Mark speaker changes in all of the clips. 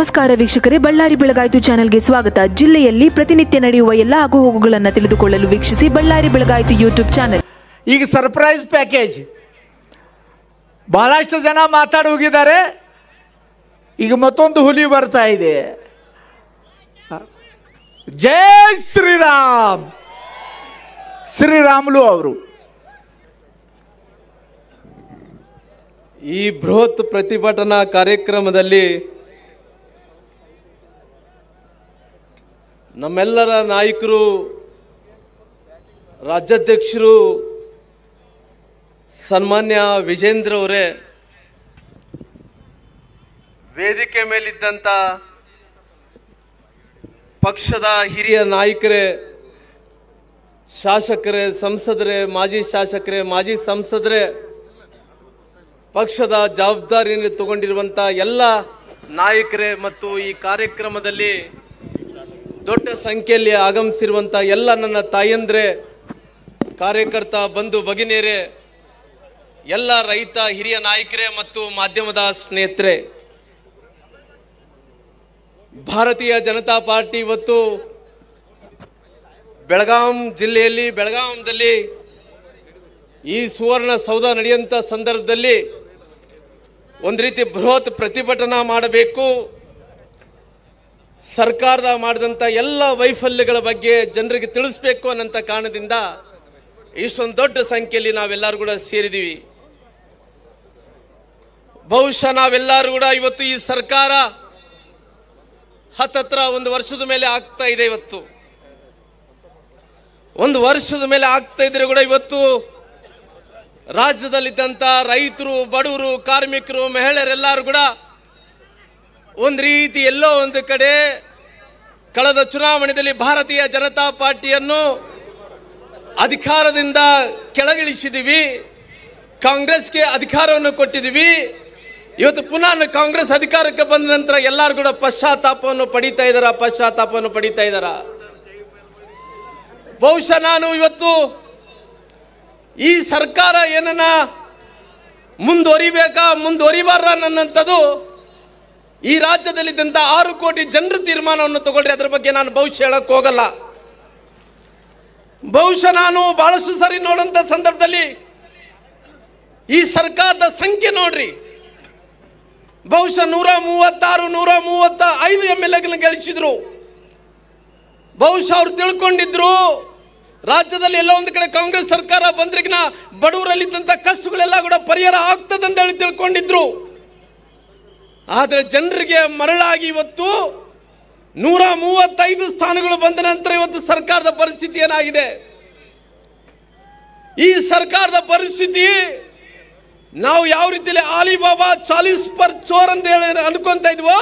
Speaker 1: ನಮಸ್ಕಾರ ವೀಕ್ಷಕರೇ ಬಳ್ಳಾರಿ ಬೆಳಗಾಯಿತು ಚಾನೆಲ್ಗೆ ಸ್ವಾಗತ. ಜಿಲ್ಲೆಯಲ್ಲಿ ಪ್ರತಿನಿತ್ಯ ನಡೆಯುವ ಎಲ್ಲ ಆಗುಹೋಗುಗಳನ್ನು ತಿಳಿದುಕೊಳ್ಳಲು ವೀಕ್ಷಿಸಿ ಬಳ್ಳಾರಿ ಬೆಳಗಾಯಿತು ಯೂಟ್ಯೂಬ್ ಚಾನೆಲ್.
Speaker 2: ಈಗ ಸರ್ಪ್ರೈಸ್ ಪ್ಯಾಕೇಜ್. ಬಹಳಷ್ಟು ಜನ ಮಾತಾಡಿ ಹೋಗಿದ್ದಾರೆ. ಈಗ ಮತ್ತೊಂದು ಹುಲಿ ಬರ್ತಾ ಇದೆ. ಜೈ ಶ್ರೀರಾಮ್. ಶ್ರೀರಾಮುಲು ಅವರು.
Speaker 3: ಈ ಬೃಹತ್ ಪ್ರತಿಭಟನಾ ಕಾರ್ಯಕ್ರಮದಲ್ಲಿ ನಮ್ಮೆಲ್ಲರ ನಾಯಕರು, ರಾಜ್ಯಾಧ್ಯಕ್ಷರು, ಸನ್ಮಾನ್ಯ ವಿಜೇಂದ್ರ ಅವರೇ, ವೇದಿಕೆ ಮೇಲಿದ್ದಂಥ ಪಕ್ಷದ ಹಿರಿಯ ನಾಯಕರೇ, ಶಾಸಕರೇ, ಸಂಸದರೇ, ಮಾಜಿ ಶಾಸಕರೇ, ಮಾಜಿ ಸಂಸದರೇ, ಪಕ್ಷದ ಜವಾಬ್ದಾರಿಯನ್ನು ತಗೊಂಡಿರುವಂಥ ಎಲ್ಲ ನಾಯಕರೇ ಮತ್ತು ಈ ಕಾರ್ಯಕ್ರಮದಲ್ಲಿ ದೊಡ್ಡ ಸಂಖ್ಯೆಯಲ್ಲಿ ಆಗಮಿಸಿರುವಂಥ ಎಲ್ಲ ನನ್ನ ತಾಯಂದ್ರೆ, ಕಾರ್ಯಕರ್ತ, ಬಂಧು ಭಗಿನಿಯರೇ, ಎಲ್ಲ ರೈತ ಹಿರಿಯ ನಾಯಕರೇ ಮತ್ತು ಮಾಧ್ಯಮದ ಸ್ನೇಹಿತರೆ, ಭಾರತೀಯ ಜನತಾ ಪಾರ್ಟಿ ಇವತ್ತು ಬೆಳಗಾಂ ಜಿಲ್ಲೆಯಲ್ಲಿ, ಬೆಳಗಾಂದಲ್ಲಿ ಈ ಸುವರ್ಣ ಸೌಧ ನಡೆಯುವಂಥ ಸಂದರ್ಭದಲ್ಲಿ ಒಂದು ರೀತಿ ಬೃಹತ್ ಪ್ರತಿಭಟನಾ ಮಾಡಬೇಕು. ಸರ್ಕಾರದ ಮಾಡಿದಂಥ ಎಲ್ಲ ವೈಫಲ್ಯಗಳ ಬಗ್ಗೆ ಜನರಿಗೆ ತಿಳಿಸ್ಬೇಕು ಅನ್ನೋಂಥ ಕಾರಣದಿಂದ ಇಷ್ಟೊಂದು ದೊಡ್ಡ ಸಂಖ್ಯೆಯಲ್ಲಿ ನಾವೆಲ್ಲರೂ ಕೂಡ ಸೇರಿದ್ದೀವಿ ಬಹುಶಃ ನಾವೆಲ್ಲರೂ ಕೂಡ ಇವತ್ತು ಈ ಸರ್ಕಾರ ಹತ್ತತ್ರ ಒಂದು ವರ್ಷದ ಮೇಲೆ ಆಗ್ತಾ ಇದೆ ಇವತ್ತು. ಒಂದು ವರ್ಷದ ಮೇಲೆ ಆಗ್ತಾ ಇದ್ರೆ ಕೂಡ ಇವತ್ತು ರಾಜ್ಯದಲ್ಲಿದ್ದಂಥ ರೈತರು, ಬಡವರು, ಕಾರ್ಮಿಕರು, ಮಹಿಳೆಯರೆಲ್ಲರೂ ಕೂಡ ಒಂದು ರೀತಿ ಎಲ್ಲೋ ಒಂದು ಕಡೆ ಕಳೆದ ಚುನಾವಣೆಯಲ್ಲಿ ಭಾರತೀಯ ಜನತಾ ಪಾರ್ಟಿಯನ್ನು ಅಧಿಕಾರದಿಂದ ಕೆಳಗಿಳಿಸಿದೀವಿ. ಕಾಂಗ್ರೆಸ್ಗೆ ಅಧಿಕಾರವನ್ನು ಕೊಟ್ಟಿದ್ದೀವಿ ಇವತ್ತು ಪುನಃ ಕಾಂಗ್ರೆಸ್ ಅಧಿಕಾರಕ್ಕೆ ಬಂದ ನಂತರ ಎಲ್ಲರೂ ಕೂಡ ಪಶ್ಚಾತ್ತಾಪವನ್ನು ಪಡಿತಾ ಇದ್ದಾರ? ಪಶ್ಚಾತ್ತಾಪವನ್ನು ಪಡಿತಾ ಇದ್ದಾರ? ಬಹುಶಃ ನಾನು ಇವತ್ತು ಈ ಸರ್ಕಾರ ಏನನ್ನ ಮುಂದುವರಿಬೇಕಾ? ಮುಂದುವರಿಬಾರ್ದ ನನ್ನಂಥದ್ದು ಈ ರಾಜ್ಯದಲ್ಲಿದ್ದಂಥ ಆರು ಕೋಟಿ ಜನರ ತೀರ್ಮಾನವನ್ನು ತಗೊಳ್ರಿ, ಅದ್ರ ಬಗ್ಗೆ ನಾನು ಬಹುಶಃ ಹೇಳಕ್ಕೆ ಹೋಗಲ್ಲ. ಬಹುಶಃ ನಾನು ಬಹಳಷ್ಟು ಸರಿ ನೋಡಂತ ಸಂದರ್ಭದಲ್ಲಿ ಈ ಸರ್ಕಾರದ ಸಂಖ್ಯೆ ನೋಡ್ರಿ. ಬಹುಶಃ ನೂರ ಮೂವತ್ತಾರು, ನೂರ ಮೂವತ್ತ ಐದು ಎಂ ಎಲ್ ಎಗಳನ್ನ ಗಳಿಸಿದ್ರು. ಬಹುಶಃ ಅವ್ರು ತಿಳ್ಕೊಂಡಿದ್ರು, ರಾಜ್ಯದಲ್ಲಿ ಎಲ್ಲ ಒಂದು ಕಡೆ ಕಾಂಗ್ರೆಸ್ ಸರ್ಕಾರ ಬಂದ್ರಿಗಿನ ಬಡವರಲ್ಲಿದ್ದಂಥ ಕಷ್ಟಗಳೆಲ್ಲ ಕೂಡ ಪರಿಹಾರ ಆಗ್ತದಂತ ಹೇಳಿ ತಿಳ್ಕೊಂಡಿದ್ರು. ಆದರೆ ಜನರಿಗೆ ಮರಳಾಗಿ ಇವತ್ತು ನೂರ ಮೂವತ್ತೈದು ಸ್ಥಾನಗಳು ಬಂದ ನಂತರ ಇವತ್ತು ಸರ್ಕಾರದ ಪರಿಸ್ಥಿತಿ ಏನಾಗಿದೆ? ಈ ಸರ್ಕಾರದ ಪರಿಸ್ಥಿತಿ ನಾವು ಯಾವ ರೀತಿಯಲ್ಲಿ ಆಲಿಬಾಬಾ ಚಾಲೀಸ್ ಪರ್ ಚೋರ್ ಅಂತ ಹೇಳಿ ಅನ್ಕೊಂತ ಇದ್ವೋ,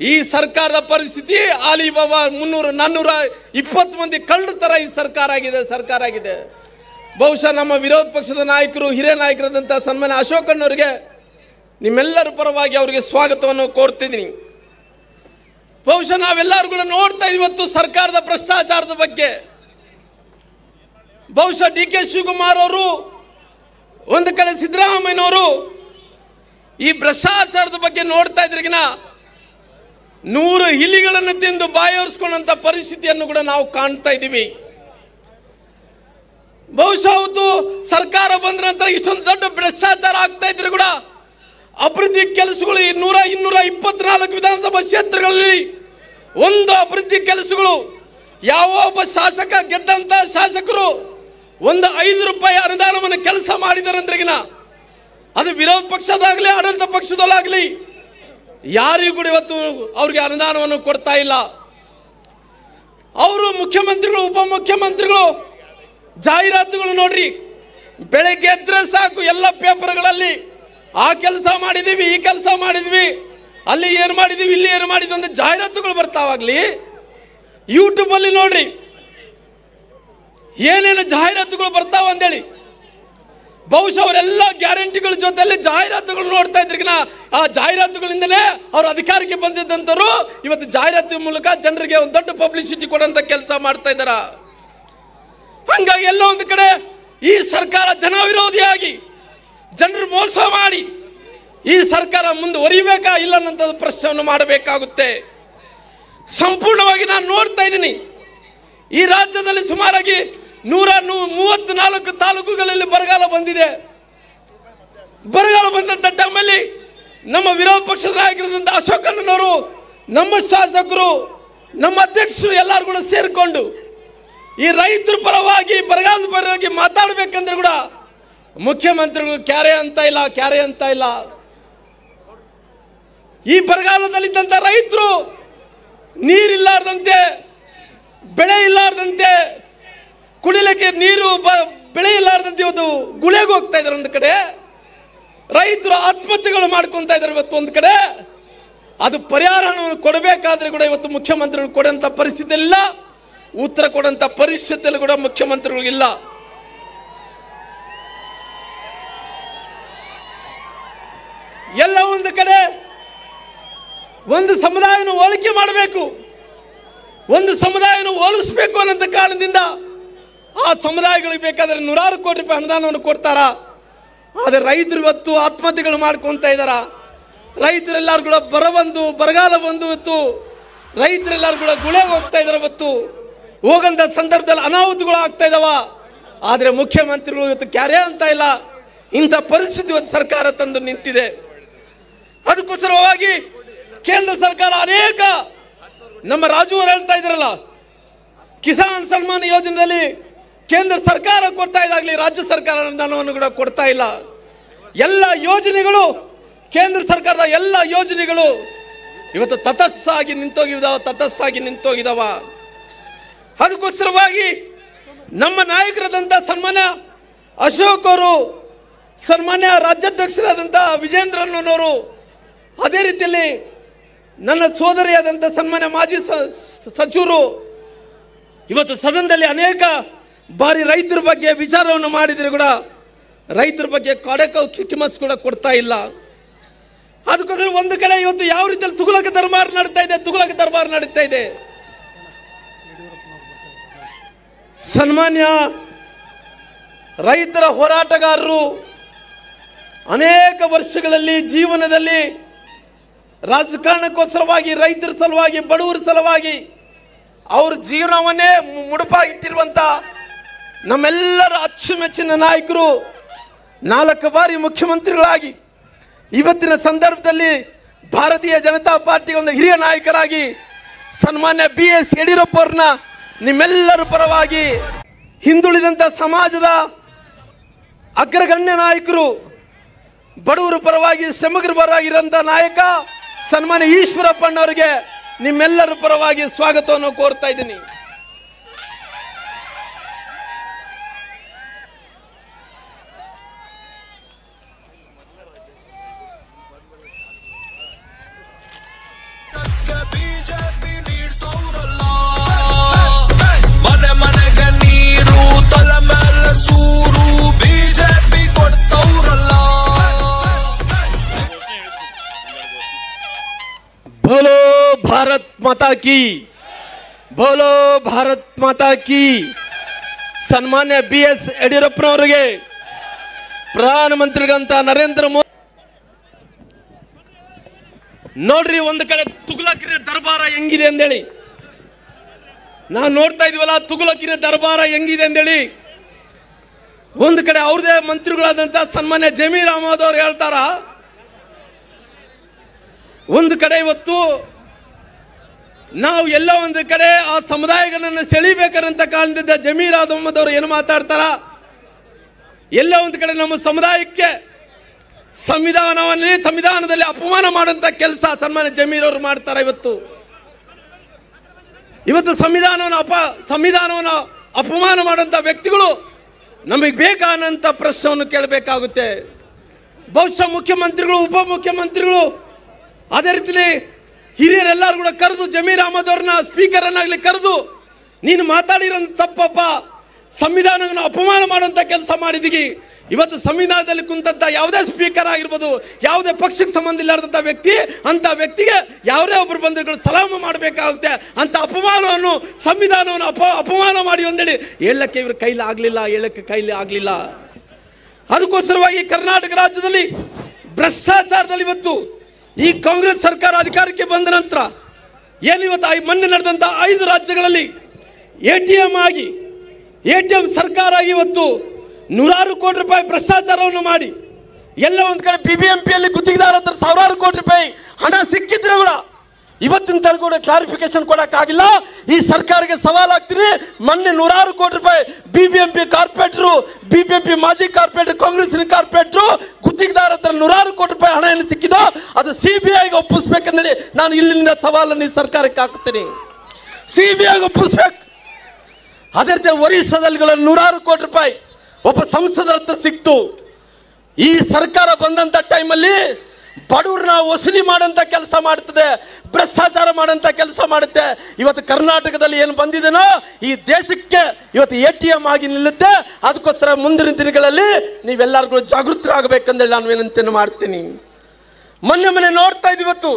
Speaker 3: ಈ ಸರ್ಕಾರದ ಪರಿಸ್ಥಿತಿ ಆಲಿಬಾಬಾ ಮುನ್ನೂರು, ನಾನ್ನೂರ ಇಪ್ಪತ್ತು ಮಂದಿ ಕಳ್ಳ ಥರ ಈ ಸರ್ಕಾರ ಆಗಿದೆ ಸರ್ಕಾರ ಆಗಿದೆ. ಬಹುಶಃ ನಮ್ಮ ವಿರೋಧ ಪಕ್ಷದ ನಾಯಕರು, ಹಿರಿಯ ನಾಯಕರಾದಂಥ ಸನ್ಮಾನ್ಯ ಅಶೋಕಣ್ಣವರಿಗೆ ನಿಮ್ಮೆಲ್ಲರ ಪರವಾಗಿ ಅವರಿಗೆ ಸ್ವಾಗತವನ್ನು ಕೋರ್ತಿದ್ದೀನಿ. ಬಹುಶಃ ನಾವೆಲ್ಲರೂ ಕೂಡ ನೋಡ್ತಾ ಇವತ್ತು ಸರ್ಕಾರದ ಭ್ರಷ್ಟಾಚಾರದ ಬಗ್ಗೆ. ಬಹುಶಃ ಡಿ ಕೆ ಶಿವಕುಮಾರ್ ಅವರು, ಒಂದು ಕಡೆ ಸಿದ್ದರಾಮಯ್ಯನವರು ಈ ಭ್ರಷ್ಟಾಚಾರದ ಬಗ್ಗೆ ನೋಡ್ತಾ ಇದ್ರಿಗಿನ ನೂರು ಇಲಿಗಳನ್ನು ತಿಂದು ಬಾಯೋರಿಸ್ಕೊಂಡಂಥ ಪರಿಸ್ಥಿತಿಯನ್ನು ಕೂಡ ನಾವು ಕಾಣ್ತಾ ಇದ್ದೀವಿ. ಬಹುಶಃ ಸರ್ಕಾರ ಬಂದ ನಂತರ ಇಷ್ಟೊಂದು ದೊಡ್ಡ ಭ್ರಷ್ಟಾಚಾರ ಆಗ್ತಾ ಇದ್ರು ಕೂಡ ಅಭಿವೃದ್ಧಿ ಕೆಲಸಗಳು ನೂರ ಇನ್ನೂರ ಇಪ್ಪತ್ನಾಲ್ಕು ವಿಧಾನಸಭಾ ಕ್ಷೇತ್ರಗಳಲ್ಲಿ ಒಂದು ಅಭಿವೃದ್ಧಿ ಕೆಲಸಗಳು. ಯಾವ ಒಬ್ಬ ಶಾಸಕ ಗೆದ್ದಂತ ಶಾಸಕರು ಒಂದು ಐದು ರೂಪಾಯಿ ಅನುದಾನವನ್ನು ಕೆಲಸ ಮಾಡಿದರಂದ್ರಗಿನ ಅದು ವಿರೋಧ ಪಕ್ಷದಾಗಲಿ, ಆಡಳಿತ ಪಕ್ಷದಲ್ಲಾಗಲಿ, ಯಾರಿಗೂ ಇವತ್ತು ಅವ್ರಿಗೆ ಅನುದಾನವನ್ನು ಕೊಡ್ತಾ ಇಲ್ಲ. ಅವರು ಮುಖ್ಯಮಂತ್ರಿಗಳು, ಉಪಮುಖ್ಯಮಂತ್ರಿಗಳು, ಜಾಹೀರಾತುಗಳು ನೋಡ್ರಿ, ಬೆಳಗ್ಗೆ ಎದ್ರೆ ಸಾಕು ಎಲ್ಲ ಪೇಪರ್ಗಳಲ್ಲಿ ಆ ಕೆಲಸ ಮಾಡಿದೀವಿ, ಈ ಕೆಲಸ ಮಾಡಿದ್ವಿ. ಅಲ್ಲಿ ಏನು ಮಾಡಿದೀವಿ, ಇಲ್ಲಿ ಏನು ಮಾಡಿದ್ವಿ ಅಂತ ಜಾಹೀರಾತುಗಳು ಬರ್ತಾವಾಗ್ಲಿ ಯೂಟ್ಯೂಬಲ್ಲಿ ನೋಡ್ರಿ. ಏನೇನು ಜಾಹೀರಾತುಗಳು ಬರ್ತಾವ ಅಂತೇಳಿ ಬಹುಶಃ ಅವರೆಲ್ಲ ಗ್ಯಾರಂಟಿಗಳ ಜೊತೆಯಲ್ಲಿ ಜಾಹೀರಾತುಗಳು ನೋಡ್ತಾ ಇದ್ರಿಗಿನ ಆ ಜಾಹೀರಾತುಗಳಿಂದನೇ ಅವರು ಅಧಿಕಾರಕ್ಕೆ ಬಂದಿದ್ದಂಥವ್ರು ಇವತ್ತು ಜಾಹೀರಾತು ಮೂಲಕ ಜನರಿಗೆ ಒಂದು ದೊಡ್ಡ ಪಬ್ಲಿಸಿಟಿ ಕೊಡೋಂಥ ಕೆಲಸ ಮಾಡ್ತಾ ಇದ್ದಾರ? ಹಂಗಾಗಿ ಎಲ್ಲ ಒಂದು ಕಡೆ ಈ ಸರ್ಕಾರ ಜನ ವಿರೋಧಿಯಾಗಿ ಜನರು ಮೋಸ ಮಾಡಿ ಈ ಸರ್ಕಾರ ಮುಂದುವರಿಬೇಕಾ ಇಲ್ಲ ಪ್ರಶ್ನೆಯನ್ನು ಮಾಡಬೇಕಾಗುತ್ತೆ. ಸಂಪೂರ್ಣವಾಗಿ ನಾನು ನೋಡ್ತಾ ಇದ್ದೀನಿ. ಈ ರಾಜ್ಯದಲ್ಲಿ ಸುಮಾರಾಗಿ ನೂರ ನೂ ಮೂವತ್ತು ನಾಲ್ಕು ತಾಲೂಕುಗಳಲ್ಲಿ ಬರಗಾಲ ಬಂದಿದೆ. ಬರಗಾಲ ಬಂದಂಥ ಟೈಮಲ್ಲಿ ನಮ್ಮ ವಿರೋಧ ಪಕ್ಷದ ನಾಯಕರಾದಂಥ ಅಶೋಕಣ್ಣನವರು ನಮ್ಮ ಶಾಸಕರು, ನಮ್ಮ ಅಧ್ಯಕ್ಷರು ಎಲ್ಲರೂ ಕೂಡ ಸೇರಿಕೊಂಡು ಈ ರೈತರ ಪರವಾಗಿ ಬರಗಾಲದ ಪರವಾಗಿ ಮಾತಾಡಬೇಕಂದ್ರೆ ಕೂಡ ಮುಖ್ಯಮಂತ್ರಿಗಳು ಕ್ಯಾರೆ ಅಂತ ಇಲ್ಲ, ಕ್ಯಾರೆ ಅಂತ ಇಲ್ಲ. ಈ ಬರಗಾಲದಲ್ಲಿದ್ದಂಥ ರೈತರು ನೀರಿಲ್ಲಾರ್ದಂತೆ ಬೆಳೆ ಇಲ್ಲಾರ್ದಂತೆ, ಕುಡಿಲಿಕ್ಕೆ ನೀರು ಬ, ಬೆಳೆ ಇಲ್ಲಾರ್ದಂತೆ ಇವತ್ತು ಗುಳೆಗೆ ಹೋಗ್ತಾ ಇದ್ದಾರೆ ಒಂದು ಕಡೆ. ರೈತರು ಆತ್ಮಹತ್ಯೆಗಳು ಮಾಡ್ಕೊತಾ ಇದ್ದಾರೆ ಇವತ್ತು ಒಂದು ಕಡೆ. ಅದು ಪರಿಹಾರ ಹಣವನ್ನು ಕೊಡಬೇಕಾದ್ರೆ ಕೂಡ ಇವತ್ತು ಮುಖ್ಯಮಂತ್ರಿಗಳು ಕೊಡೋಂಥ ಪರಿಸ್ಥಿತಿ ಇಲ್ಲ ಉತ್ತರ ಕೊಡೋಂಥ ಪರಿಸ್ಥಿತಿಯಲ್ಲಿ ಕೂಡ ಮುಖ್ಯಮಂತ್ರಿಗಳಿಲ್ಲ ಎಲ್ಲ ಒಂದು ಕಡೆ ಒಂದು ಸಮುದಾಯನ ಹೋಲಿಕೆ ಮಾಡಬೇಕು. ಒಂದು ಸಮುದಾಯನ ಹೋಲಿಸ್ಬೇಕು ಅನ್ನೋಂಥ ಕಾರಣದಿಂದ ಆ ಸಮುದಾಯಗಳಿಗೆ ಬೇಕಾದರೆ ನೂರಾರು ಕೋಟಿ ರೂಪಾಯಿ ಅನುದಾನವನ್ನು ಕೊಡ್ತಾರ? ಆದರೆ ರೈತರು ಇವತ್ತು ಆತ್ಮಹತ್ಯೆಗಳು ಮಾಡ್ಕೊತಾ ಇದ್ದಾರ? ರೈತರೆಲ್ಲರೂ ಕೂಡ ಬರ ಬಂದು, ಬರಗಾಲ ಬಂದು ಇವತ್ತು ರೈತರೆಲ್ಲರೂ ಕೂಡ ಗುಳೆ ಹೋಗ್ತಾ ಇದ್ದಾರೆ ಇವತ್ತು? ಹೋಗಂತ ಸಂದರ್ಭದಲ್ಲಿ ಅನಾಹುತಗಳು ಆಗ್ತಾ ಇದಾವ ಆದರೆ ಮುಖ್ಯಮಂತ್ರಿಗಳು ಇವತ್ತು ಕ್ಯಾರೇ ಅಂತ ಇಲ್ಲ. ಇಂಥ ಪರಿಸ್ಥಿತಿ ಇವತ್ತು ಸರ್ಕಾರ ತಂದು ನಿಂತಿದೆ. ಅದಕ್ಕೋಸ್ಕರವಾಗಿ ಕೇಂದ್ರ ಸರ್ಕಾರ ಅನೇಕ ನಮ್ಮ ರಾಜು ಅವರು ಹೇಳ್ತಾ ಇದ್ರಲ್ಲ, ಕಿಸಾನ್ ಸನ್ಮಾನ್ ಯೋಜನೆಯಲ್ಲಿ ಕೇಂದ್ರ ಸರ್ಕಾರ ಕೊಡ್ತಾ ಇದ್ದಾಗಲಿ ರಾಜ್ಯ ಸರ್ಕಾರ ಅನುದಾನವನ್ನು ಕೂಡ ಕೊಡ್ತಾ ಇಲ್ಲ. ಎಲ್ಲ ಯೋಜನೆಗಳು, ಕೇಂದ್ರ ಸರ್ಕಾರದ ಎಲ್ಲ ಯೋಜನೆಗಳು ಇವತ್ತು ತತಸ್ಸಾಗಿ ನಿಂತೋಗಿದಾವ ತತಸ್ಸಾಗಿ ನಿಂತೋಗಿದಾವ. ಅದಕ್ಕೋಸ್ಕರವಾಗಿ ನಮ್ಮ ನಾಯಕರಾದಂಥ ಸನ್ಮಾನ್ಯ ಅಶೋಕ್ ಅವರು, ಸನ್ಮಾನ್ಯ ರಾಜ್ಯಾಧ್ಯಕ್ಷರಾದಂಥ ವಿಜೇಂದ್ರನ್ನವರು ಅದೇ ರೀತಿಯಲ್ಲಿ ನನ್ನ ಸೋದರಿಯಾದಂಥ ಸನ್ಮಾನ್ಯ ಮಾಜಿ ಸಚಿವರು ಇವತ್ತು ಸದನದಲ್ಲಿ ಅನೇಕ ಬಾರಿ ರೈತರ ಬಗ್ಗೆ ವಿಚಾರವನ್ನು ಮಾಡಿದರೆ ಕೂಡ ರೈತರ ಬಗ್ಗೆ ಕಾಡಕ ಕಿಮಸ್ ಕೂಡ ಕೊಡ್ತಾ ಇಲ್ಲ. ಅದಕ್ಕೋಸ್ಕರ ಒಂದು ಕಡೆ ಇವತ್ತು ಯಾವ ರೀತಿಯಲ್ಲಿ ತುಗುಲಕ ದರ್ಬಾರ್ ನಡೀತಾ ಇದೆ ತುಗುಲಕ ದರ್ಬಾರ್ ನಡೀತಾ ಇದೆ. ಸನ್ಮಾನ್ಯ ರೈತರ ಹೋರಾಟಗಾರರು ಅನೇಕ ವರ್ಷಗಳಲ್ಲಿ ಜೀವನದಲ್ಲಿ ರಾಜಕಾರಣಕ್ಕೋಸ್ಕರವಾಗಿ, ರೈತರ ಸಲುವಾಗಿ, ಬಡವರ ಸಲುವಾಗಿ ಅವ್ರ ಜೀವನವನ್ನೇ ಮುಡುಪಾಗಿಟ್ಟಿರುವಂಥ ನಮ್ಮೆಲ್ಲರ ಅಚ್ಚುಮೆಚ್ಚಿನ ನಾಯಕರು, ನಾಲ್ಕು ಬಾರಿ ಮುಖ್ಯಮಂತ್ರಿಗಳಾಗಿ, ಇವತ್ತಿನ ಸಂದರ್ಭದಲ್ಲಿ ಭಾರತೀಯ ಜನತಾ ಪಾರ್ಟಿಯ ಒಂದು ಹಿರಿಯ ನಾಯಕರಾಗಿ, ಸನ್ಮಾನ್ಯ ಬಿ ಎಸ್ ಯಡಿಯೂರಪ್ಪ ಅವ್ರನ್ನ ನಿಮ್ಮೆಲ್ಲರ ಪರವಾಗಿ ಹಿಂದುಳಿದಂಥ ಸಮಾಜದ ಅಗ್ರಗಣ್ಯ ನಾಯಕರು, ಬಡವರ ಪರವಾಗಿ ಸಮಗ್ರ ಪರವಾಗಿರೋಂಥ ನಾಯಕ ಸನ್ಮಾನ್ಯ ಈಶ್ವರಪ್ಪಣ್ಣವರಿಗೆ ನಿಮ್ಮೆಲ್ಲರ ಪರವಾಗಿ ಸ್ವಾಗತವನ್ನು ಕೋರ್ತಾ ಇದ್ದೀನಿ. ಕಿ ಬೋಲೋ ಭಾರತ್ ಮಾತಾ ಕಿ ಸನ್ಮಾನ್ಯ ಬಿ ಎಸ್ ಯಡಿಯೂರಪ್ಪನವರಿಗೆ ಪ್ರಧಾನಮಂತ್ರಿಗಂತ ನರೇಂದ್ರ ಮೋದಿ ನೋಡ್ರಿ, ಒಂದು ಕಡೆ ತುಗುಲಕಿನ ದರ್ಬಾರ ಹೆಂಗಿದೆ ಅಂದೇಳಿ. ನಾವು ನೋಡ್ತಾ ಇದೀವಲ್ಲ ತುಗುಲಕಿನ ದರ್ಬಾರ ಹೆಂಗಿದೆ ಅಂದೇಳಿ. ಒಂದು ಕಡೆ ಅವ್ರದೇ ಮಂತ್ರಿಗಳಾದಂಥ ಸನ್ಮಾನ್ಯ ಜಮೀರ್ ಅಹಮದ್ ಅವ್ರು ಹೇಳ್ತಾರ. ಒಂದು ಕಡೆ ಇವತ್ತು ನಾವು ಎಲ್ಲ ಒಂದು ಕಡೆ ಆ ಸಮುದಾಯಗಳನ್ನು ಸೆಳಿಬೇಕಂತ ಕಾಣ್ತಿದ್ದ ಜಮೀರ್ ಅವರು ಏನು ಮಾತಾಡ್ತಾರ? ಎಲ್ಲ ಒಂದು ಕಡೆ ನಮ್ಮ ಸಮುದಾಯಕ್ಕೆ ಸಂವಿಧಾನವನ್ನೇ ಸಂವಿಧಾನದಲ್ಲಿ ಅಪಮಾನ ಮಾಡುವಂತ ಕೆಲಸ ಸನ್ಮಾನ್ಯ ಜಮೀರ್ ಅವರು ಮಾಡ್ತಾರೆ ಇವತ್ತು. ಇವತ್ತು ಸಂವಿಧಾನವನ್ನು ಅಪ, ಸಂವಿಧಾನವನ್ನು ಅಪಮಾನ ಮಾಡುವಂಥ ವ್ಯಕ್ತಿಗಳು ನಮಗೆ ಬೇಕಾದಂಥ ಪ್ರಶ್ನವನ್ನು ಕೇಳಬೇಕಾಗುತ್ತೆ. ಬಹುಶಃ ಮುಖ್ಯಮಂತ್ರಿಗಳು, ಉಪಮುಖ್ಯಮಂತ್ರಿಗಳು ಅದೇ ರೀತಿಲಿ ಹಿರಿಯರೆಲ್ಲರೂ ಕೂಡ ಕರೆದು ಜಮೀರ್ ಅಹಮದ್ ಅವ್ರನ್ನ ಸ್ಪೀಕರ್ ಅನ್ನಾಗ್ಲಿ ಕರೆದು, ನೀನು ಮಾತಾಡಿರೋ ತಪ್ಪಪ್ಪ, ಸಂವಿಧಾನವನ್ನು ಅಪಮಾನ ಮಾಡುವಂಥ ಕೆಲಸ ಮಾಡಿದ್ದೀವಿ. ಇವತ್ತು ಸಂವಿಧಾನದಲ್ಲಿ ಕುಂತಂತ ಯಾವುದೇ ಸ್ಪೀಕರ್ ಆಗಿರ್ಬೋದು, ಯಾವುದೇ ಪಕ್ಷಕ್ಕೆ ಸಂಬಂಧ ಇಲ್ಲಾರ್ದಂಥ ವ್ಯಕ್ತಿ ಅಂತ ವ್ಯಕ್ತಿಗೆ ಯಾರೇ ಒಬ್ಬರು ಬಂದ್ರು ಸಲಾಮ ಮಾಡಬೇಕಾಗುತ್ತೆ. ಅಂತ ಅಪಮಾನವನ್ನು, ಸಂವಿಧಾನವನ್ನು ಅಪ, ಅಪಮಾನ ಮಾಡಿ ಒಂದೇಳಿ ಹೇಳಕ್ಕೆ ಇವ್ರ ಕೈಲಿ ಆಗಲಿಲ್ಲ ಹೇಳಕ್ಕೆ ಕೈಲಿ ಆಗಲಿಲ್ಲ. ಅದಕ್ಕೋಸ್ಕರವಾಗಿ ಕರ್ನಾಟಕ ರಾಜ್ಯದಲ್ಲಿ ಭ್ರಷ್ಟಾಚಾರದಲ್ಲಿ ಇವತ್ತು ಈ ಕಾಂಗ್ರೆಸ್ ಸರ್ಕಾರ ಅಧಿಕಾರಕ್ಕೆ ಬಂದ ನಂತರ ಏನಿವತ್ತು ಐ- ಮೊನ್ನೆ ನಡೆದಂಥ ಐದು ರಾಜ್ಯಗಳಲ್ಲಿ ಎ ಟಿ ಎಂ ಆಗಿ ಎ ಟಿ ಎಂ ಸರ್ಕಾರ ಇವತ್ತು ನೂರಾರು ಕೋಟಿ ರೂಪಾಯಿ ಭ್ರಷ್ಟಾಚಾರವನ್ನು ಮಾಡಿ, ಎಲ್ಲ ಒಂದು ಕಡೆ ಬಿ ಬಿ ಎಂ ಪಿಯಲ್ಲಿ ಗುತ್ತಿಗೆದಾರ ಸಾವಿರಾರು ಕೋಟಿ ರೂಪಾಯಿ ಹಣ ಸಿಕ್ಕಿದ್ರೆ ಕೂಡ ಇವತ್ತಿನ ತನಕ ಕೂಡ ಕ್ಲಾರಿಫಿಕೇಶನ್ ಕೊಡೋಕ್ಕಾಗಿಲ್ಲ. ಈ ಸರ್ಕಾರಕ್ಕೆ ಸವಾಲಾಗ್ತೀನಿ ಮೊನ್ನೆ ನೂರಾರು ಕೋಟಿ ರೂಪಾಯಿ B B M P corporator B B M P ಮಾಜಿ ಕಾರ್ಪೊರೇಟರ್ ಕಾಂಗ್ರೆಸ್ನ ಕಾರ್ಪೊರೇಟರು ಗುತ್ತಿಗೆದಾರ ಹತ್ರ ನೂರಾರು ಕೋಟಿ ರೂಪಾಯಿ ಹಣ ಏನು ಸಿಕ್ಕಿದೋ ಅದು ಸಿ ಬಿ ಐಗೆ ಒಪ್ಪಿಸ್ಬೇಕಂದೇಳಿ ನಾನು ಇಲ್ಲಿಂದ ಸವಾಲನ್ನು ಈ ಸರ್ಕಾರಕ್ಕೆ ಹಾಕ್ತೀನಿ ಸಿ ಬಿ ಐಗೆ ಒಪ್ಪಿಸ್ಬೇಕು. ಅದೇ ರೀತಿ ಒರಿಸ್ಸಾದಲ್ಲಿ ನೂರಾರು ಕೋಟಿ ರೂಪಾಯಿ ಒಬ್ಬ ಸಂಸದರ ಹತ್ರ ಸಿಕ್ತು. ಈ ಸರ್ಕಾರ ಬಂದಂತ ಟೈಮಲ್ಲಿ ಬಡವ್ರನ್ನ ವಸೂಲಿ ಮಾಡೋಂಥ ಕೆಲಸ ಮಾಡ್ತದೆ ಭ್ರಷ್ಟಾಚಾರ ಮಾಡೋಂಥ ಕೆಲಸ ಮಾಡುತ್ತೆ. ಇವತ್ತು ಕರ್ನಾಟಕದಲ್ಲಿ ಏನು ಬಂದಿದೆನೋ, ಈ ದೇಶಕ್ಕೆ ಇವತ್ತು ಎ ಟಿ ಎಂ ಆಗಿ ನಿಲ್ಲುತ್ತೆ. ಅದಕ್ಕೋಸ್ಕರ ಮುಂದಿನ ದಿನಗಳಲ್ಲಿ ನೀವೆಲ್ಲರಿಗೂ ಜಾಗೃತರಾಗಬೇಕಂದೇಳಿ ನಾನು ವಿನಂತಿಯನ್ನು ಮಾಡ್ತೀನಿ. ಮೊನ್ನೆ ಮೊನ್ನೆ ನೋಡ್ತಾ ಇದ್ದೀವಿ ಇವತ್ತು.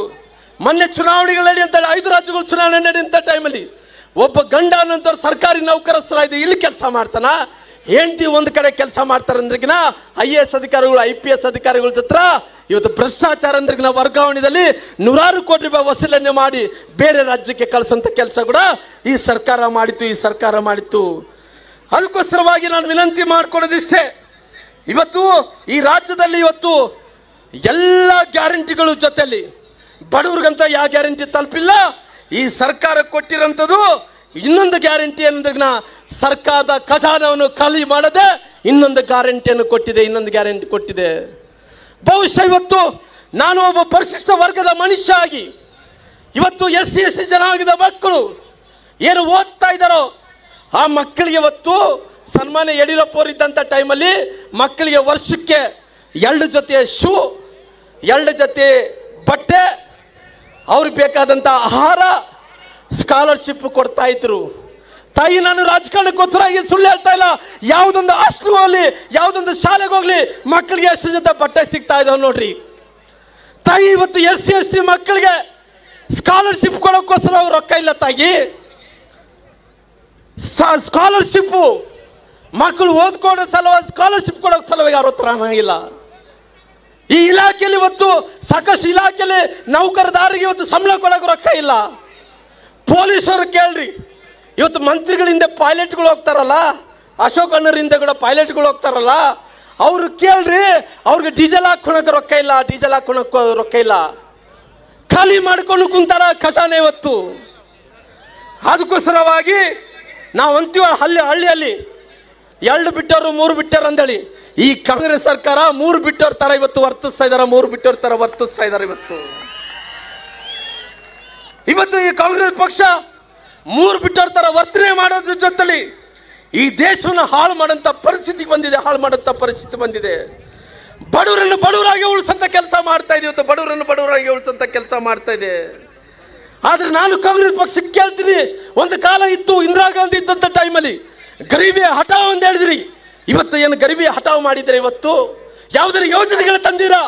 Speaker 3: ಮೊನ್ನೆ ಚುನಾವಣೆಗಳು ನಡೆಯುವಂತ ಐದು ರಾಜ್ಯಗಳು ಚುನಾವಣೆ ನಡೆಯುವಂಥ ಟೈಮಲ್ಲಿ ಒಬ್ಬ ಗಂಡ ಅನ್ನೋಂಥವ್ರು ಸರ್ಕಾರಿ ನೌಕರಸ್ಥರ ಇದೆ ಇಲ್ಲಿ ಕೆಲಸ ಮಾಡ್ತಾನ? ಹೆಂಡತಿ ಒಂದು ಕಡೆ ಕೆಲಸ ಮಾಡ್ತಾರೆ ಅಂದ್ರಿಗಿನ ಐ ಎ ಎಸ್ ಅಧಿಕಾರಿಗಳು, ಐ ಪಿ ಎಸ್ ಅಧಿಕಾರಿಗಳ ಹತ್ರ ಇವತ್ತು ಭ್ರಷ್ಟಾಚಾರ ಅಂದ್ರಿಗಿನ ವರ್ಗಾವಣೆಯಲ್ಲಿ ನೂರಾರು ಕೋಟಿ ರೂಪಾಯಿ ವಸೂಲನೆ ಮಾಡಿ ಬೇರೆ ರಾಜ್ಯಕ್ಕೆ ಕಳಿಸೋಂಥ ಕೆಲಸ ಕೂಡ ಈ ಸರ್ಕಾರ ಮಾಡಿತ್ತು, ಈ ಸರ್ಕಾರ ಮಾಡಿತ್ತು. ಅದಕ್ಕೋಸ್ಕರವಾಗಿ ನಾನು ವಿನಂತಿ ಮಾಡ್ಕೊಡೋದಿಷ್ಟೇ ಇವತ್ತು ಈ ರಾಜ್ಯದಲ್ಲಿ ಇವತ್ತು ಎಲ್ಲ ಗ್ಯಾರಂಟಿಗಳು ಜೊತೆಯಲ್ಲಿ ಬಡವ್ರಿಗಂತ ಯಾವ ಗ್ಯಾರಂಟಿ ತಲುಪಿಲ್ಲ, ಈ ಸರ್ಕಾರ ಕೊಟ್ಟಿರೋಂಥದ್ದು ಇನ್ನೊಂದು ಗ್ಯಾರಂಟಿ ಏನಂದ್ರೆ ಸರ್ಕಾರದ ಖಜಾನವನ್ನು ಖಾಲಿ ಮಾಡದೆ ಇನ್ನೊಂದು ಗ್ಯಾರಂಟಿಯನ್ನು ಕೊಟ್ಟಿದೆ, ಇನ್ನೊಂದು ಗ್ಯಾರಂಟಿ ಕೊಟ್ಟಿದೆ. ಬಹುಶಃ ಇವತ್ತು ನಾನು ಒಬ್ಬ ಪರಿಶಿಷ್ಟ ವರ್ಗದ ಮನುಷ್ಯ ಆಗಿ, ಇವತ್ತು ಎಸ್ ಸಿ ಎಸ್ ಸಿ ಜನಾಂಗದ ಮಕ್ಕಳು ಏನು ಓದ್ತಾ ಇದ್ದಾರೋ, ಆ ಮಕ್ಕಳಿಗೆ ಇವತ್ತು ಸನ್ಮಾನ ಯಡಿಯೂರಪ್ಪ ಅವರು ಇದ್ದಂಥ ಟೈಮಲ್ಲಿ ಮಕ್ಕಳಿಗೆ ವರ್ಷಕ್ಕೆ ಎರಡು ಜೊತೆ ಶೂ, ಎರಡು ಜೊತೆ ಬಟ್ಟೆ, ಅವ್ರಿಗೆ ಬೇಕಾದಂಥ ಆಹಾರ ಸ್ಕಾಲರ್ಶಿಪ್ ಕೊಡ್ತಾ ಇದ್ರು. ತಾಯಿ ನಾನು ರಾಜಕಾರಣಕ್ಕೋಸ್ಕರ ಈಗ ಸುಳ್ಳು ಹೇಳ್ತಾ ಇಲ್ಲ. ಯಾವುದೊಂದು ಹಾಸ್ಟೆಲ್ ಹೋಗಲಿ, ಯಾವುದೊಂದು ಶಾಲೆಗೆ ಹೋಗ್ಲಿ, ಮಕ್ಕಳಿಗೆ ಎಷ್ಟು ಜೊತೆ ಬಟ್ಟೆ ಸಿಗ್ತಾ ಇದಾವೆ ನೋಡ್ರಿ. ತಾಯಿ ಇವತ್ತು ಎಸ್ ಸಿ ಎಸ್ ಸಿ ಮಕ್ಕಳಿಗೆ ಸ್ಕಾಲರ್ಶಿಪ್ ಕೊಡೋಕ್ಕೋಸ್ಕರ ಅವ್ರು ರೊಕ್ಕ ಇಲ್ಲ ತಾಯಿ. ಸ್ಕಾಲರ್ಶಿಪ್ಪು. ಮಕ್ಕಳು ಓದ್ಕೊಡೋ ಸಲುವಾಗಿ ಸ್ಕಾಲರ್ಶಿಪ್ ಕೊಡೋ ಸಲುವಾಗಿ ಯಾರು ಇಲ್ಲ ಈ ಇಲಾಖೆಯಲ್ಲಿ ಇವತ್ತು ಸಾಕಷ್ಟು ಇಲಾಖೆಯಲ್ಲಿ ನೌಕರದಾರಿಗೆ ಇವತ್ತು ಸಂಬಳ ಕೊಡೋಕೆ ರೊಕ್ಕ ಇಲ್ಲ. ಪೊಲೀಸರು ಕೇಳ್ರಿ. ಇವತ್ತು ಮಂತ್ರಿಗಳಿಂದ ಪೈಲಟ್ಗಳು ಹೋಗ್ತಾರಲ್ಲ, ಅಶೋಕ್ ಅಣ್ಣರಿಂದ ಕೂಡ ಪೈಲಟ್ಗಳು ಹೋಗ್ತಾರಲ್ಲ, ಅವ್ರು ಕೇಳ್ರಿ, ಅವ್ರಿಗೆ ಡೀಸೆಲ್ ಹಾಕೊಳಕ್ಕೆ ರೊಕ್ಕ ಇಲ್ಲ ಡೀಸೆಲ್ ಹಾಕೊಳಕ್ಕೆ ರೊಕ್ಕ ಇಲ್ಲ. ಖಾಲಿ ಮಾಡ್ಕೊಂಡು ಕುಂತಾರ ಖಜಾನೆ ಇವತ್ತು. ಅದಕ್ಕೋಸ್ಕರವಾಗಿ ನಾವು ಅಂತೀವ ಹಳ್ಳಿ, ಹಳ್ಳಿಯಲ್ಲಿ ಎರಡು ಬಿಟ್ಟವರು ಮೂರು ಬಿಟ್ಟರು ಅಂದೇಳಿ. ಈ ಕಾಂಗ್ರೆಸ್ ಸರ್ಕಾರ ಮೂರು ಬಿಟ್ಟವ್ರ ತರ ಇವತ್ತು ವರ್ತಿಸ್ತಾ ಇದಾರೆ, ಮೂರು ಬಿಟ್ಟವ್ರ ತರ ವರ್ತಿಸ್ತಾ ಇದ್ದಾರೆ ಇವತ್ತು. ಇವತ್ತು ಈ ಕಾಂಗ್ರೆಸ್ ಪಕ್ಷ ಮೂರು ಬಿಟ್ಟೋರ್ ತರ ವರ್ತನೆ ಮಾಡೋದ್ರ ಜೊತೆಲಿ ಈ ದೇಶವನ್ನು ಹಾಳು ಮಾಡೋಂಥ ಪರಿಸ್ಥಿತಿಗೆ ಬಂದಿದೆ, ಹಾಳು ಮಾಡೋಂಥ ಪರಿಸ್ಥಿತಿ ಬಂದಿದೆ. ಬಡವರನ್ನು ಬಡವರಾಗಿ ಉಳಿಸಂತ ಕೆಲಸ ಮಾಡ್ತಾ ಇದೆ ಇವತ್ತು, ಬಡವರನ್ನು ಬಡವರಾಗಿ ಉಳಿಸಂತ ಕೆಲಸ ಮಾಡ್ತಾ ಇದೆ. ಆದರೆ ನಾನು ಕಾಂಗ್ರೆಸ್ ಪಕ್ಷಕ್ಕೆ ಕೇಳ್ತೀನಿ, ಒಂದು ಕಾಲ ಇತ್ತು ಇಂದಿರಾ ಗಾಂಧಿ ಇದ್ದಂಥ ಟೈಮಲ್ಲಿ ಗರೀಬಿ ಹಠಾವ್ ಅಂತ ಹೇಳಿದ್ರಿ. ಇವತ್ತು ಏನು ಗರೀಬಿ ಹಠಾವ್ ಮಾಡಿದ್ರೆ ಇವತ್ತು? ಯಾವುದರ ಯೋಜನೆಗಳು ತಂದಿರಾ?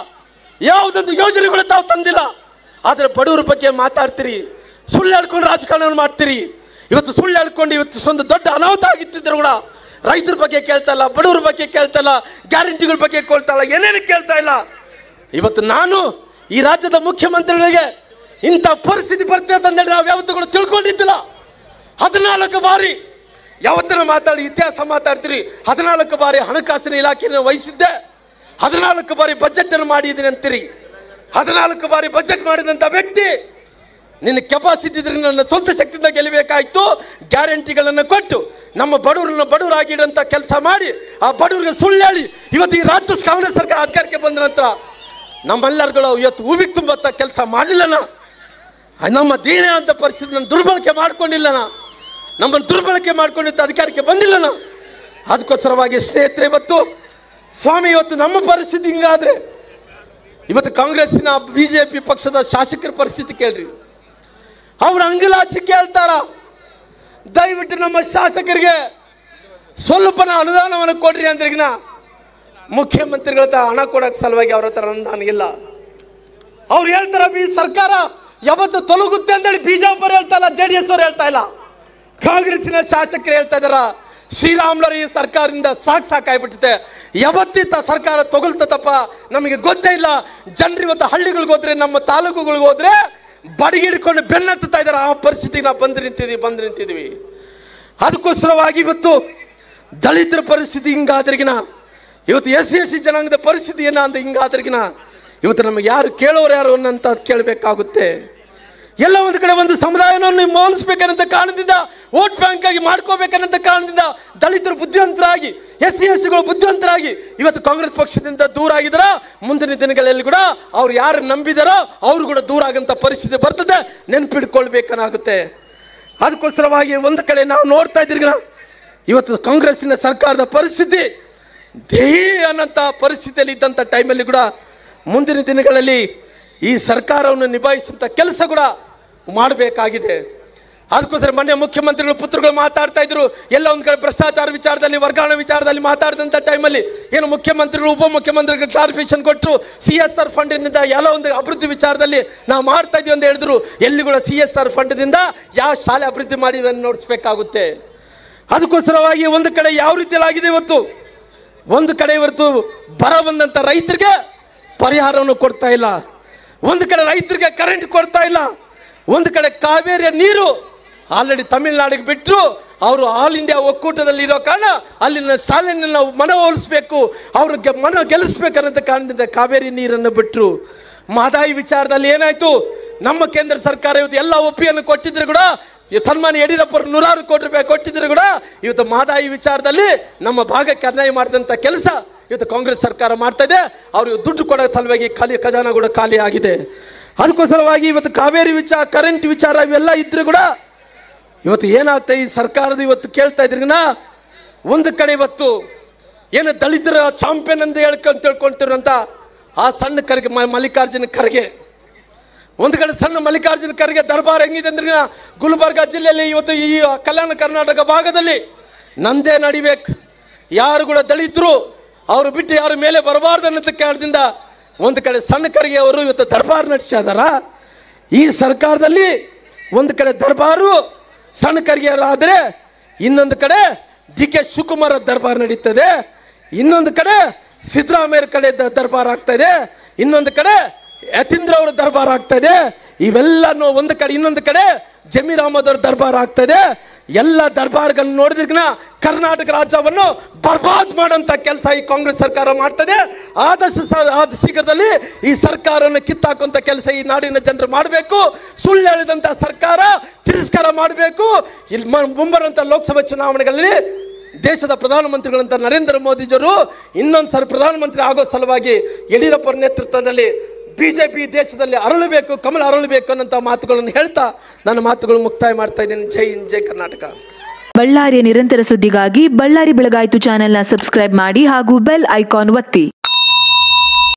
Speaker 3: ಯಾವುದೊಂದು ಯೋಜನೆಗಳು ತಾವು ತಂದಿಲ್ಲ? ಆದರೆ ಬಡವ್ರ ಬಗ್ಗೆ ಮಾತಾಡ್ತೀರಿ. ಸುಳ್ಳು ಹೇಳ್ಕೊಂಡು ರಾಜಕಾರಣ ಮಾಡ್ತೀರಿ. ಇವತ್ತು ಸುಳ್ಳು ಹೇಳ್ಕೊಂಡು ಇವತ್ತು ಒಂದು ದೊಡ್ಡ ಅನಾಹುತ ಆಗಿತ್ತಿದ್ರು ಕೂಡ ರೈತರ ಬಗ್ಗೆ ಕೇಳ್ತಾ ಇಲ್ಲ, ಬಡವ್ರ ಬಗ್ಗೆ ಕೇಳ್ತಾ ಇಲ್ಲ, ಗ್ಯಾರಂಟಿಗಳ ಬಗ್ಗೆ ಕೇಳ್ತಾ ಇಲ್ಲ, ಏನೇನು ಕೇಳ್ತಾ ಇಲ್ಲ. ಇವತ್ತು ನಾನು ಈ ರಾಜ್ಯದ ಮುಖ್ಯಮಂತ್ರಿಗಳಿಗೆ ಇಂಥ ಪರಿಸ್ಥಿತಿ ಬರ್ತದೆ ಅಂತಂದೇಳಿ ನಾವು ಯಾವತ್ತೂ ಕೂಡ ತಿಳ್ಕೊಂಡಿದ್ದಿಲ್ಲ. ಹದಿನಾಲ್ಕು ಬಾರಿ ಯಾವತ್ತನ ಮಾತಾಡಿ ಇತಿಹಾಸ ಮಾತಾಡ್ತೀರಿ. ಹದಿನಾಲ್ಕು ಬಾರಿ ಹಣಕಾಸಿನ ಇಲಾಖೆಯನ್ನು ವಹಿಸಿದ್ದೆ. ಹದಿನಾಲ್ಕು ಬಾರಿ ಬಜೆಟ್ ಅನ್ನು ಮಾಡಿದ್ದೀನಿ ಅಂತೀರಿ. ಹದಿನಾಲ್ಕು ಬಾರಿ ಬಜೆಟ್ ಮಾಡಿದಂಥ ವ್ಯಕ್ತಿ ನಿನ್ನ ಕೆಪಾಸಿಟಿ ಇದ್ರೆ ನನ್ನ ಸ್ವಂತ ಶಕ್ತಿಯಿಂದ ಗೆಲ್ಲಬೇಕಾಯ್ತು ಗ್ಯಾರಂಟಿಗಳನ್ನು ಕೊಟ್ಟು ನಮ್ಮ ಬಡವರನ್ನ ಬಡವರಾಗಿಡಂತ ಕೆಲಸ ಮಾಡಿ, ಆ ಬಡವರಿಗೆ ಸುಳ್ಳು ಹೇಳಿ ಇವತ್ತು ಈ ರಾಜ್ಯ ಕಾಂಗ್ರೆಸ್ ಸರ್ಕಾರ ಅಧಿಕಾರಕ್ಕೆ ಬಂದ ನಂತರ ನಮ್ಮೆಲ್ಲರುಗಳು ಇವತ್ತು ಹೂವಿಗೆ ತುಂಬತ್ತ ಕೆಲಸ ಮಾಡಲಿಲ್ಲನ ನಮ್ಮ ದೀನ ಅಂತ ಪರಿಸ್ಥಿತಿ ದುರ್ಬಳಕೆ ಮಾಡ್ಕೊಂಡಿಲ್ಲನ ನಮ್ಮನ್ನು ದುರ್ಬಳಕೆ ಮಾಡ್ಕೊಂಡಿದ್ದ ಅಧಿಕಾರಕ್ಕೆ ಬಂದಿಲ್ಲನ ಅದಕ್ಕೋಸ್ಕರವಾಗಿ ಸ್ನೇಹಿತರೆ, ಇವತ್ತು ಸ್ವಾಮಿ, ಇವತ್ತು ನಮ್ಮ ಪರಿಸ್ಥಿತಿ ಹಿಂಗಾದ್ರೆ ಇವತ್ತು ಕಾಂಗ್ರೆಸ್ಸಿನ ಬಿ ಜೆ ಪಿ ಪಕ್ಷದ ಶಾಸಕರ ಪರಿಸ್ಥಿತಿ ಕೇಳ್ರಿ. ಅವ್ರು ಅಂಗಲಾಚಿ ಕೇಳ್ತಾರ. ದಯವಿಟ್ಟು ನಮ್ಮ ಶಾಸಕರಿಗೆ ಸ್ವಲ್ಪನ ಅನುದಾನವನ್ನು ಕೊಡ್ರಿ ಅಂದ್ರಿಗಿನ ಮುಖ್ಯಮಂತ್ರಿಗಳ ಹಣ ಕೊಡೋಕೆ ಸಲುವಾಗಿ ಅವ್ರ ಹತ್ರ ಅನುದಾನ ಇಲ್ಲ. ಅವ್ರು ಹೇಳ್ತಾರ ಬಿ ಸರ್ಕಾರ ಯಾವತ್ತು ತೊಲಗುತ್ತೆ ಅಂತೇಳಿ ಬಿಜೆಪಿ ಹೇಳ್ತಾ ಇಲ್ಲ, ಜೆ ಡಿ ಎಸ್ ಅವ್ರು ಹೇಳ್ತಾ ಇಲ್ಲ. ಕಾಂಗ್ರೆಸ್ಸಿನ ಶಾಸಕರು ಹೇಳ್ತಾ ಇದಾರ ಶ್ರೀರಾಮ್ಲರು ಸರ್ಕಾರದಿಂದ ಸಾಕು ಸಾಕಾಗ್ಬಿಟ್ಟಿದೆ. ಯಾವತ್ತಿತ್ತ ಸರ್ಕಾರ ತಗೊಳ್ತದಪ್ಪ ನಮಗೆ ಗೊತ್ತೇ ಇಲ್ಲ. ಜನರು ಇವತ್ತು ಹಳ್ಳಿಗಳಿಗೆ ಹೋದ್ರೆ, ನಮ್ಮ ತಾಲೂಕುಗಳಿಗೆ ಹೋದ್ರೆ ಬಡಿಗಿಡ್ಕೊಂಡು ಬೆನ್ನತ್ತುತ್ತಾ ಇದ್ದಾರೆ. ಆ ಪರಿಸ್ಥಿತಿಗೆ ನಾವು ಬಂದು ನಿಂತಿದ್ವಿ ಬಂದು ನಿಂತಿದ್ವಿ ಅದಕ್ಕೋಸ್ಕರವಾಗಿ ಇವತ್ತು ದಲಿತರ ಪರಿಸ್ಥಿತಿ ಹಿಂಗಾದ್ರಿಗಿನ ಇವತ್ತು ಎಸ್ ಸಿ ಎಸ್ ಸಿ ಜನಾಂಗದ ಪರಿಸ್ಥಿತಿ ಏನ ಅಂತ ಹಿಂಗಾದ್ರಿಗಿನ ಇವತ್ತು ನಮಗೆ ಯಾರು ಕೇಳೋರು ಯಾರು ಅನ್ನಂತ ಕೇಳಬೇಕಾಗುತ್ತೆ. ಎಲ್ಲ ಒಂದು ಕಡೆ ಒಂದು ಸಮುದಾಯವನ್ನು ಮೋಲಿಸ್ಬೇಕನ್ನಂತ ಕಾರಣದಿಂದ, ವೋಟ್ ಬ್ಯಾಂಕ್ ಆಗಿ ಮಾಡ್ಕೋಬೇಕನ್ನಂತ ಕಾರಣದಿಂದ ದಲಿತರು ಬುದ್ಧಿವಂತರಾಗಿ, ಎಸ್ ಸಿ ಎಸ್ ಸಿಗಳು ಬುದ್ಧಿವಂತರಾಗಿ ಇವತ್ತು ಕಾಂಗ್ರೆಸ್ ಪಕ್ಷದಿಂದ ದೂರ ಆಗಿದಾರ ಮುಂದಿನ ದಿನಗಳಲ್ಲಿ ಕೂಡ ಅವ್ರು ಯಾರು ನಂಬಿದಾರೋ ಅವರು ಕೂಡ ದೂರ ಆಗಂತ ಪರಿಸ್ಥಿತಿ ಬರ್ತದೆ. ನೆನ್ಪಿಡ್ಕೊಳ್ಬೇಕನ್ನಾಗುತ್ತೆ. ಅದಕ್ಕೋಸ್ಕರವಾಗಿ ಒಂದು ಕಡೆ ನಾವು ನೋಡ್ತಾ ಇದ್ದೀರಿ ಇವತ್ತು ಕಾಂಗ್ರೆಸ್ಸಿನ ಸರ್ಕಾರದ ಪರಿಸ್ಥಿತಿ, ದೇಹಿ ಅನ್ನಂಥ ಪರಿಸ್ಥಿತಿಯಲ್ಲಿ ಇದ್ದಂಥ ಟೈಮಲ್ಲಿ ಕೂಡ ಮುಂದಿನ ದಿನಗಳಲ್ಲಿ ಈ ಸರ್ಕಾರವನ್ನು ನಿಭಾಯಿಸುವಂಥ ಕೆಲಸ ಕೂಡ ಮಾಡಬೇಕಾಗಿದೆ. ಅದಕ್ಕೋಸ್ಕರ ಮೊನ್ನೆ ಮುಖ್ಯಮಂತ್ರಿಗಳು, ಪುತ್ರಗಳು ಮಾತಾಡ್ತಾ ಇದ್ರು. ಎಲ್ಲ ಒಂದು ಕಡೆ ಭ್ರಷ್ಟಾಚಾರ ವಿಚಾರದಲ್ಲಿ, ವರ್ಗಾವಣೆ ವಿಚಾರದಲ್ಲಿ ಮಾತಾಡಿದಂಥ ಟೈಮಲ್ಲಿ ಏನು ಮುಖ್ಯಮಂತ್ರಿಗಳು ಉಪಮುಖ್ಯಮಂತ್ರಿಗಳು ಕ್ಲಾರಿಫಿಕೇಶನ್ ಕೊಟ್ಟರು ಸಿ ಎಸ್ ಆರ್ ಫಂಡಿನಿಂದ ಎಲ್ಲ ಒಂದು ಅಭಿವೃದ್ಧಿ ವಿಚಾರದಲ್ಲಿ ನಾವು ಮಾಡ್ತಾ ಇದ್ದೀವಿ ಅಂತ ಹೇಳಿದ್ರು. ಎಲ್ಲಿ ಕೂಡ ಸಿ ಎಸ್ ಆರ್ ಫಂಡ್ನಿಂದ ಯಾವ ಶಾಲೆ ಅಭಿವೃದ್ಧಿ ಮಾಡಿವೆ ನೋಡಿಸ್ಬೇಕಾಗುತ್ತೆ. ಅದಕ್ಕೋಸ್ಕರವಾಗಿ ಒಂದು ಕಡೆ ಯಾವ ರೀತಿಯಲ್ಲಾಗಿದೆ ಇವತ್ತು? ಒಂದು ಕಡೆ ಇವತ್ತು ಬರ ಬಂದಂಥ ರೈತರಿಗೆ ಪರಿಹಾರವನ್ನು ಕೊಡ್ತಾ ಇಲ್ಲ. ಒಂದು ಕಡೆ ರೈತರಿಗೆ ಕರೆಂಟ್ ಕೊಡ್ತಾ ಇಲ್ಲ, ಒಂದು ಕಡೆ ಕಾವೇರಿಯ ನೀರು ಆಲ್ರೆಡಿ ತಮಿಳುನಾಡಿಗೆ ಬಿಟ್ಟರು ಅವರು ಆಲ್ ಇಂಡಿಯಾ ಒಕ್ಕೂಟದಲ್ಲಿ ಇರೋ ಕಾರಣ ಅಲ್ಲಿನ ಶಾಲೆಯನ್ನು ನಾವು ಮನವೊಲಿಸ್ಬೇಕು, ಅವ್ರಿಗೆ ಮನ ಗೆಲ್ಲಿಸ್ಬೇಕನ್ನೋ ಕಾರಣದಿಂದ ಕಾವೇರಿ ನೀರನ್ನು ಬಿಟ್ಟರು ಮಾದಾಯಿ ವಿಚಾರದಲ್ಲಿ ಏನಾಯಿತು? ನಮ್ಮ ಕೇಂದ್ರ ಸರ್ಕಾರ ಇವತ್ತು ಎಲ್ಲ ಒಪ್ಪಿಯನ್ನು ಕೊಟ್ಟಿದ್ರು ಕೂಡ ಸನ್ಮಾನ ಯಡಿಯೂರಪ್ಪರು ನೂರಾರು ಕೋಟಿ ರೂಪಾಯಿ ಕೊಟ್ಟಿದ್ರು ಕೂಡ, ಇವತ್ತು ಮಾದಾಯಿ ವಿಚಾರದಲ್ಲಿ ನಮ್ಮ ಭಾಗಕ್ಕೆ ಅನ್ಯಾಯ ಮಾಡಿದಂಥ ಕೆಲಸ ಇವತ್ತು ಕಾಂಗ್ರೆಸ್ ಸರ್ಕಾರ ಮಾಡ್ತಾ ಇದೆ, ಅವ್ರಿಗೆ ದುಡ್ಡು ಕೊಡೋ ಸಲುವಾಗಿ ಖಾಲಿ ಖಜಾನ ಕೂಡ ಖಾಲಿ ಆಗಿದೆ. ಅದಕ್ಕೋಸ್ಕರವಾಗಿ ಇವತ್ತು ಕಾವೇರಿ ವಿಚಾರ ಕರೆಂಟ್ ವಿಚಾರ ಇವೆಲ್ಲ ಇದ್ರೆ ಕೂಡ ಇವತ್ತು ಏನಾಗ್ತಾ ಈ ಸರ್ಕಾರದ ಇವತ್ತು ಕೇಳ್ತಾ ಇದ್ರಿಗಿನ ಒಂದು ಕಡೆ ಇವತ್ತು ಏನು ದಲಿತರ ಚಾಂಪಿಯನ್ ಅಂತ ಹೇಳ್ಕೊಂತ ಅಂತ ಆ ಸಣ್ಣ ಕರೆಗೆ ಮಲ್ಲಿಕಾರ್ಜುನ ಖರ್ಗೆ. ಒಂದು ಕಡೆ ಸಣ್ಣ ಮಲ್ಲಿಕಾರ್ಜುನ ಖರ್ಗೆ ದರ್ಬಾರ್ ಹೆಂಗಿದೆ ಅಂದ್ರೆ ಗುಲ್ಬರ್ಗ ಜಿಲ್ಲೆಯಲ್ಲಿ ಇವತ್ತು ಈ ಕಲ್ಯಾಣ ಕರ್ನಾಟಕ ಭಾಗದಲ್ಲಿ ನಂದೇ ನಡಿಬೇಕು. ಯಾರು ಕೂಡ ದಲಿತರು ಅವರು ಬಿಟ್ಟು ಯಾರು ಮೇಲೆ ಬರಬಾರ್ದು ಅನ್ನೋದ ಕಾರಣದಿಂದ ಒಂದು ಕಡೆ ಸಣ್ಣ ಕರೆಗೆ ಅವರು ಇವತ್ತು ದರ್ಬಾರ್ ನಡೆಸಿದಾರ ಈ ಸರ್ಕಾರದಲ್ಲಿ ಒಂದು ಕಡೆ ದರ್ಬಾರು, ಸಣ್ಣ ಕರಿಗೆಯರಾದರೆ ಇನ್ನೊಂದು ಕಡೆ ಡಿ ಕೆ ಶಿವಕುಮಾರ್ ದರ್ಬಾರ್ ನಡೀತದೆ. ಇನ್ನೊಂದು ಕಡೆ ಸಿದ್ದರಾಮಯ್ಯ ಕಡೆ ದರ್ಬಾರ್ ಆಗ್ತಾ ಇದೆ. ಇನ್ನೊಂದು ಕಡೆ ಯತೀಂದ್ರ ಅವರ ದರ್ಬಾರ್ ಆಗ್ತಾ ಇದೆ. ಇವೆಲ್ಲನೂ ಒಂದು ಕಡೆ, ಇನ್ನೊಂದು ಕಡೆ ಜಮೀರ್ ಅಹಮದ್ ಅವ್ರ ದರ್ಬಾರ್ ಆಗ್ತಾ ಎಲ್ಲ ದರ್ಬಾರ್ಗಳನ್ನ ನೋಡಿದ್ರಿಗಿನ ಕರ್ನಾಟಕ ರಾಜ್ಯವನ್ನು ಬರ್ಬಾದ್ ಮಾಡೋಂಥ ಕೆಲಸ ಈ ಕಾಂಗ್ರೆಸ್ ಸರ್ಕಾರ ಮಾಡ್ತದೆ. ಆದಷ್ಟು ಆದ ಶೀಘ್ರದಲ್ಲಿ ಈ ಸರ್ಕಾರವನ್ನು ಕಿತ್ತಾಕುವಂಥ ಕೆಲಸ ಈ ನಾಡಿನ ಜನರು ಮಾಡಬೇಕು. ಸುಳ್ಳು ಹೇಳಿದಂಥ ಸರ್ಕಾರ ತಿರಸ್ಕಾರ ಮಾಡಬೇಕು. ಇಲ್ಲಿ ಮುಂಬರುವಂಥ ಲೋಕಸಭಾ ಚುನಾವಣೆಗಳಲ್ಲಿ ದೇಶದ ಪ್ರಧಾನಮಂತ್ರಿಗಳಂತ ನರೇಂದ್ರ ಮೋದಿಜಿಯವರು ಇನ್ನೊಂದು ಸರಿ ಪ್ರಧಾನಮಂತ್ರಿ ಆಗೋ ಸಲುವಾಗಿ ಯಡಿಯೂರಪ್ಪರ ನೇತೃತ್ವದಲ್ಲಿ ಬಿಜೆಪಿ ದೇಶದಲ್ಲಿ ಅರಳಬೇಕು, ಕಮಲ ಅರಳಬೇಕು ಅನ್ನೋಂಥ ಮಾತುಗಳನ್ನು ಹೇಳ್ತಾ ನನ್ನ ಮಾತುಗಳು ಮುಕ್ತಾಯ ಮಾಡ್ತಾ ಇದ್ದೀನಿ. ಜೈ ಹಿಂದ್, ಜೈ ಕರ್ನಾಟಕ.
Speaker 1: ಬಳ್ಳಾರಿಯ ನಿರಂತರ ಸುದ್ದಿಗಾಗಿ ಬಳ್ಳಾರಿ ಬೆಳಗಾಯಿತು ಚಾನೆಲ್ನ ಸಬ್ಸ್ಕ್ರೈಬ್ ಮಾಡಿ ಹಾಗೂ ಬೆಲ್ ಐಕಾನ್ ಒತ್ತಿ.